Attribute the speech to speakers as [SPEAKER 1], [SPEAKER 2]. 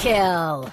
[SPEAKER 1] kill!